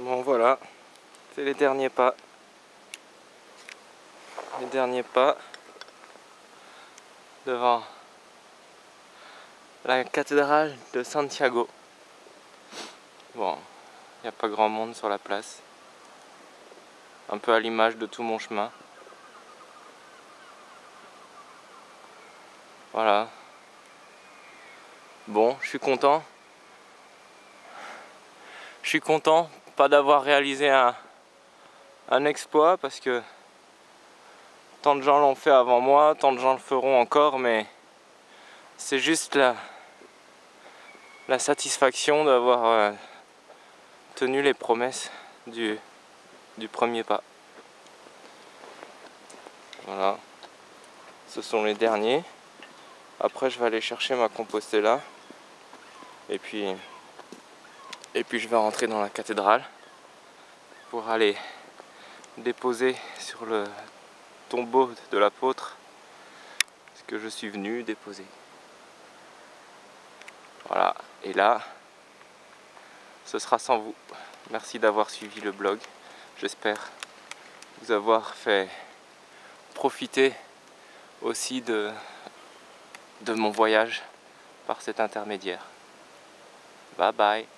Bon voilà, c'est les derniers pas. Les derniers pas devant la cathédrale de Santiago. Bon, il n'y a pas grand monde sur la place. Un peu à l'image de tout mon chemin. Voilà. Bon, je suis content. Je suis content pas d'avoir réalisé un, exploit parce que tant de gens l'ont fait avant moi, tant de gens le feront encore, mais c'est juste la, la satisfaction d'avoir euh, tenu les promesses du, du premier pas. Voilà, ce sont les derniers. Après, je vais aller chercher ma compostella et puis et puis je vais rentrer dans la cathédrale pour aller déposer sur le tombeau de l'apôtre ce que je suis venu déposer. Voilà, et là, ce sera sans vous. Merci d'avoir suivi le blog. J'espère vous avoir fait profiter aussi de, de mon voyage par cet intermédiaire. Bye bye